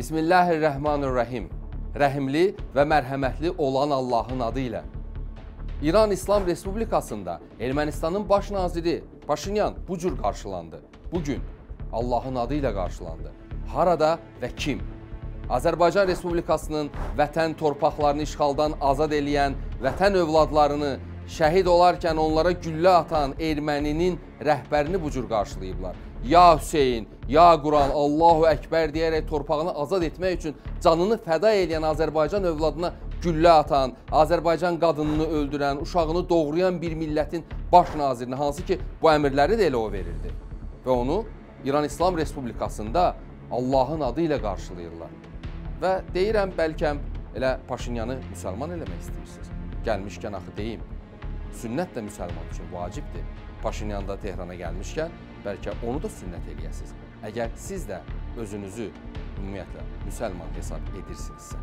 Bismillahirrahmanirrahim. Rəhimli və mərhəmətli olan Allahın adı ilə. İran İslam Respublikasında Ermənistanın baş naziri Paşinyan bu cür qarşılandı. Bu gün Allahın adı ilə qarşılandı. Harada və kim? Azərbaycan Respublikasının vətən torpaqlarını işğaldan azad eləyən vətən övladlarını şəhid olarkən onlara güllə atan erməninin rəhbərini bu cür qarşılayıblar. Ya Hüseyn, ya Quran, Allahu Əkbər deyərək torpağını azad etmək üçün canını fəda edən Azərbaycan övladına güllə atan, Azərbaycan qadınını öldürən, uşağını doğrayan bir millətin baş nazirini, hansı ki bu əmrləri də elə o verirdi. Və onu İran İslam Respublikasında Allahın adı ilə qarşılayırlar. Və deyirəm bəlkə elə Paşinyanı müsəlman eləmək istəyirsiniz. Gəlmişkən axı deyim, sünnət də müsəlman üçün vacibdir. Paşinyan da Tehrana gəlmişkən bəlkə onu da sünnət eləyəsiniz. Əgər siz də özünüzü ümumiyyətlə müsəlman hesab edirsinizsə.